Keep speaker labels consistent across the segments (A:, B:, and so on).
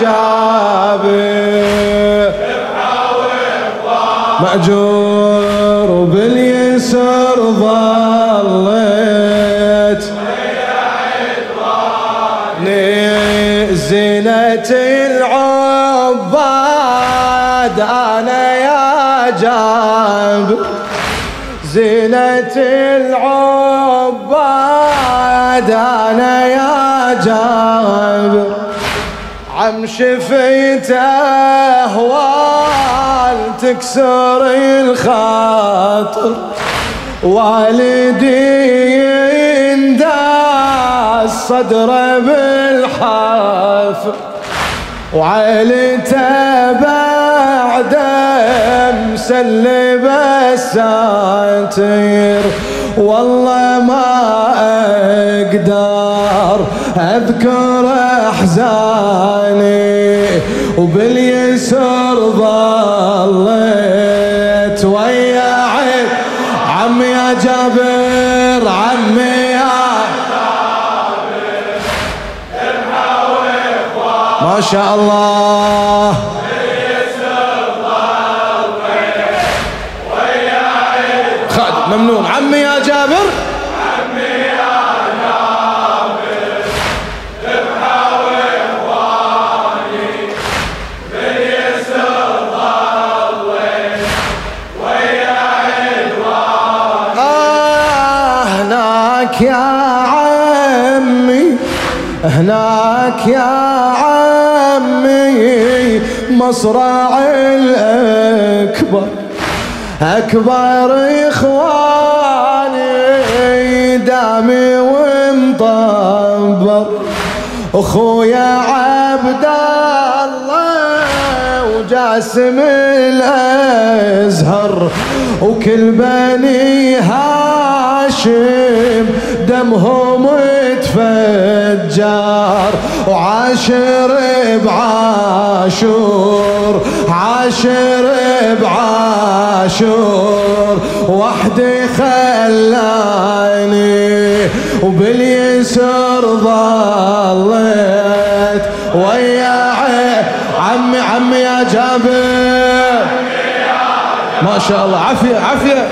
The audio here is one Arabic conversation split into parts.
A: جابر مأجور وباليسر ظليت زينة العباد أنا يا جابر زينة العباد أنا يا جابر عم شفيت أهوال تكسر الخاطر. والدي انداس صدره بالحافر وعيلته بعد مسلب الساتير. والله ما أقدر أذكر أحزاني وباليسر ظليت ويا عيب عمي يا جابر عمي ما شاء الله. خالد ممنون. عمي يا جابر. يا عمي هناك يا عمي مصرع الأكبر. أكبر إخواني دامي ومطبر. أخويا عبد الله وجاسم الأزهر. وكل بني هاشم دمهم تفجر وعاشر بعاشور عاشر بعاشور. وحدي خلاني وباليسر ظليت. ويا عمي عمي يا جابر. ما شاء الله. عافية عافية.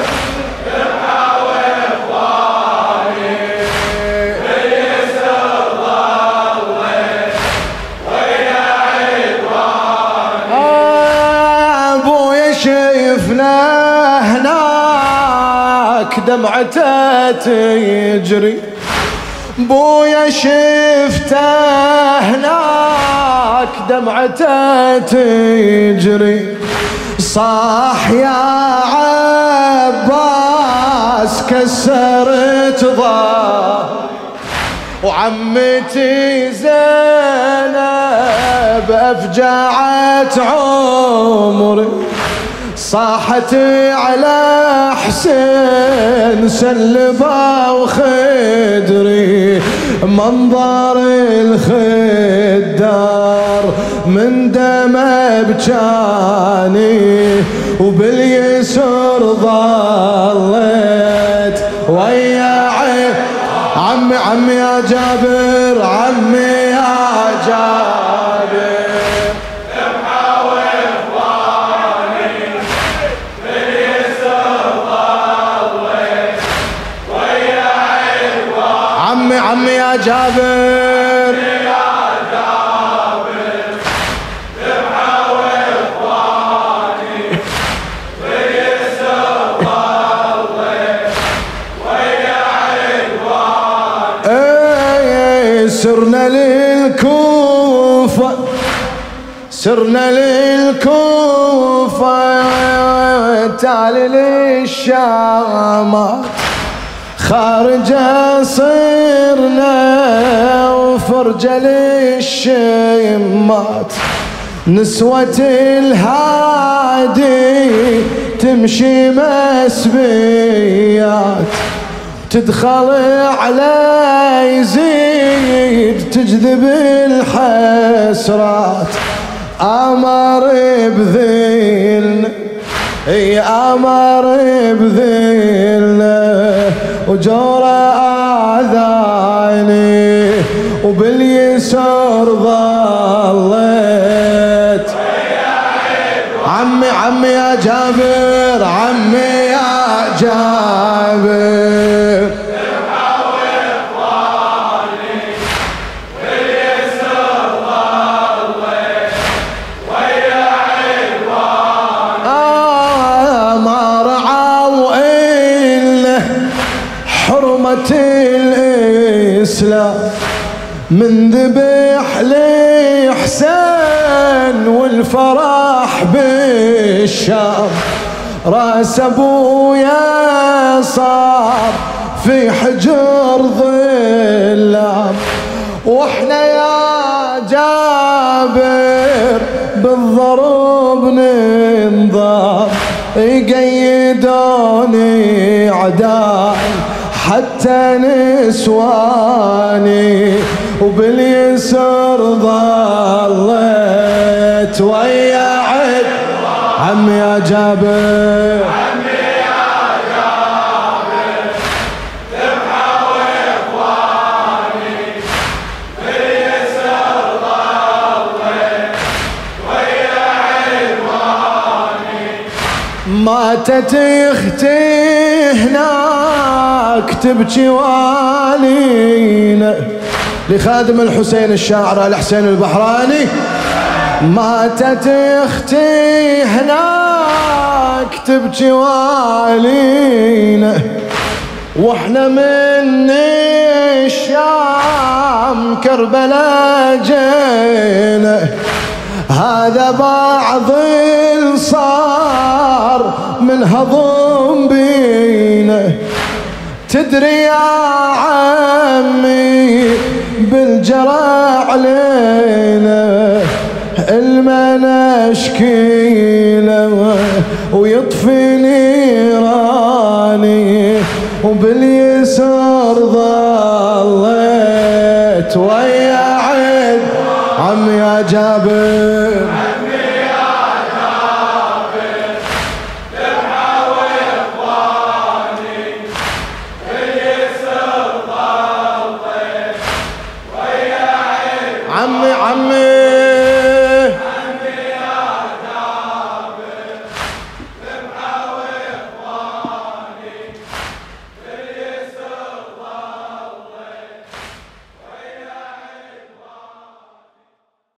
A: دمعته تجري. بويا شفته هناك دمعته تجري. صاح يا عباس كسرت ظهر وعمتي زينب أفجعت عمري. صاحت على حسين سلبا وخدري منظر الخدار من دم بجاني وباليسر ظليت ويا عمي عمي يا جابر عمي يا جابر. جابر. إيه، سرنا للكوفة سرنا للكوفة تالي للشامات خارجة صرنا وفرجة للشمات. نسوة الهادي تمشي مسبيات. تدخل على يزيد تجذب الحسرات. أمر بذلنا أي أمر بذله وجور آذاني وباليد باليسر ظليت. عمي عمي يا جابر عمي يا جابر. من ذبح لحسين والفرح بالشام رأس ابويا صار في حجر ظلام. وإحنا يا جابر بالضرب ننضام يقيدوني عداي حتى نسواني. وباليسر ظليت ويا عد عم يا جابر. ماتت أختي هناك تبكي والينا. لخادم الحسين الشاعر الحسين البحراني. ماتت أختي هناك تبكي والينا. وإحنا من الشام كربلاء جينا. هذا بعض صار من هضم بينا. تدري يا عمي بالجرى علينا المناشكيله ويطفي نيراني وباليسر ظليت ويا عد عم يا جابر.